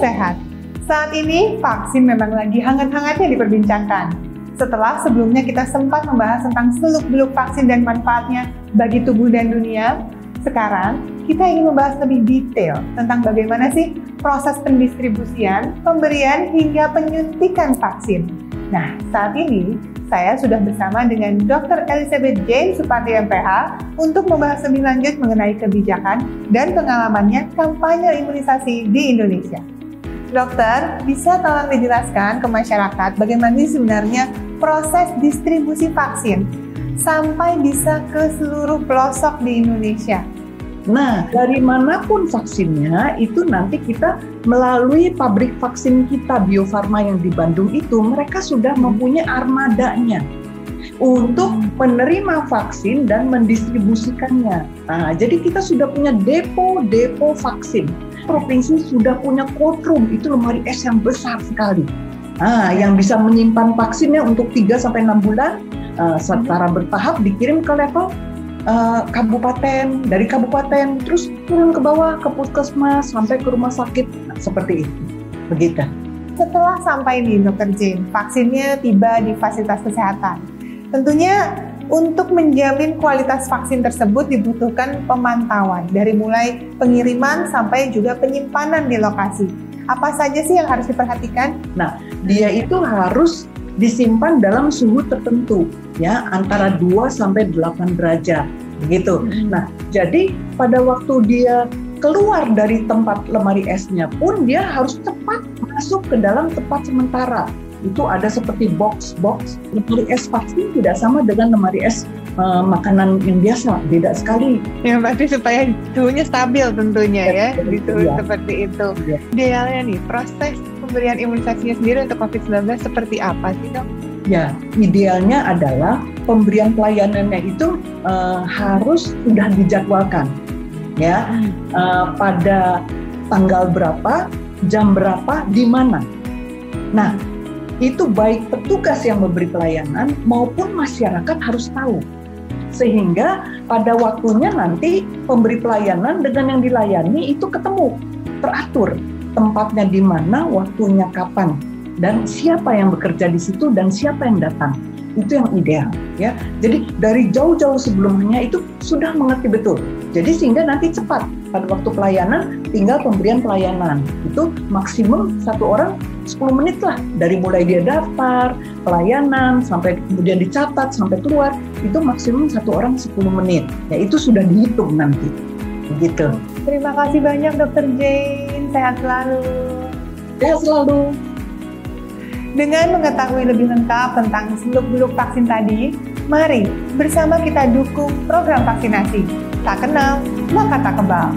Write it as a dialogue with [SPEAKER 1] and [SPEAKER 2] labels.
[SPEAKER 1] sehat. Saat ini vaksin memang lagi hangat-hangatnya diperbincangkan. Setelah sebelumnya kita sempat membahas tentang seluk-beluk vaksin dan manfaatnya bagi tubuh dan dunia, sekarang kita ingin membahas lebih detail tentang bagaimana sih proses pendistribusian, pemberian hingga penyuntikan vaksin. Nah, saat ini saya sudah bersama dengan Dr. Elizabeth Jane Supati MPH untuk membahas lebih lanjut mengenai kebijakan dan pengalamannya kampanye imunisasi di Indonesia. Dokter, bisa tolong dijelaskan ke masyarakat bagaimana sebenarnya proses distribusi vaksin sampai bisa ke seluruh pelosok di Indonesia?
[SPEAKER 2] Nah, dari mana pun vaksinnya itu nanti kita melalui pabrik vaksin kita Bio Farma yang di Bandung itu mereka sudah mempunyai armadanya untuk menerima vaksin dan mendistribusikannya. Nah, jadi kita sudah punya depo-depo vaksin. Provinsi sudah punya cold room, itu lemari es yang besar sekali. Nah, yang bisa menyimpan vaksinnya untuk 3 sampai 6 bulan uh, secara bertahap dikirim ke level uh, kabupaten, dari kabupaten terus turun ke bawah ke puskesmas sampai ke rumah sakit nah, seperti itu. Begitu.
[SPEAKER 1] Setelah sampai di Dokter Jane, vaksinnya tiba di fasilitas kesehatan. Tentunya untuk menjamin kualitas vaksin tersebut dibutuhkan pemantauan dari mulai pengiriman sampai juga penyimpanan di lokasi. Apa saja sih yang harus diperhatikan?
[SPEAKER 2] Nah, dia itu harus disimpan dalam suhu tertentu ya antara 2 sampai 8 derajat begitu. Hmm. Nah, jadi pada waktu dia keluar dari tempat lemari esnya pun dia harus cepat masuk ke dalam tempat sementara. Itu ada seperti box-box lemari es vaksin tidak sama dengan lemari es uh, makanan yang biasa, beda sekali.
[SPEAKER 1] Ya pasti supaya suhunya stabil tentunya ya, ya gitu ya. seperti itu. Ya. Idealnya nih proses pemberian imunisasinya sendiri untuk COVID-19 seperti apa sih dok?
[SPEAKER 2] Ya, idealnya adalah pemberian pelayanannya itu uh, harus sudah dijadwalkan, ya uh, pada tanggal berapa, jam berapa, di mana. Nah, itu baik petugas yang memberi pelayanan maupun masyarakat harus tahu, sehingga pada waktunya nanti pemberi pelayanan dengan yang dilayani itu ketemu, teratur tempatnya di mana, waktunya kapan dan siapa yang bekerja di situ dan siapa yang datang. Itu yang ideal ya. Jadi dari jauh-jauh sebelumnya itu sudah mengerti betul. Jadi sehingga nanti cepat pada waktu pelayanan tinggal pemberian pelayanan. Itu maksimum satu orang 10 menit lah dari mulai dia daftar pelayanan sampai kemudian dicatat sampai keluar itu maksimum satu orang 10 menit. Ya itu sudah dihitung nanti. Begitu.
[SPEAKER 1] Terima kasih banyak dokter Jane. Sehat selalu.
[SPEAKER 2] Sehat selalu.
[SPEAKER 1] Dengan mengetahui lebih lengkap tentang seluk-beluk vaksin tadi, mari bersama kita dukung program vaksinasi. Tak kenal, maka tak kebal.